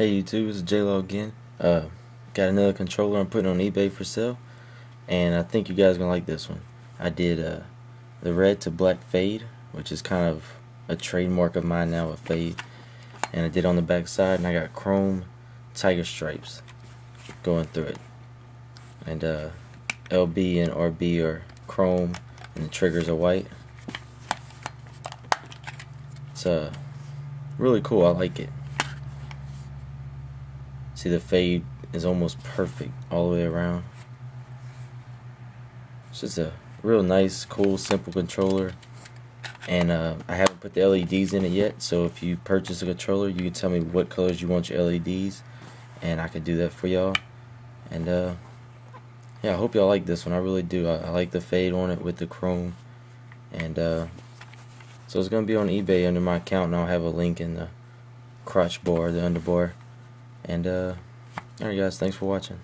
Hey YouTube, it's J Logg again. Uh, got another controller I'm putting on eBay for sale, and I think you guys gonna like this one. I did uh, the red to black fade, which is kind of a trademark of mine now, a fade, and I did on the back side, and I got chrome tiger stripes going through it, and uh, LB and RB are chrome, and the triggers are white. It's uh, really cool. I like it. See the fade is almost perfect all the way around. It's just a real nice, cool, simple controller. And uh, I haven't put the LEDs in it yet, so if you purchase a controller, you can tell me what colors you want your LEDs, and I can do that for y'all. And uh, yeah, I hope y'all like this one. I really do. I, I, like the fade on it with the chrome. And uh, so it's going to be on eBay under my account, and I'll have a link in the crotch bar, the underbar. And, uh, alright guys, thanks for watching.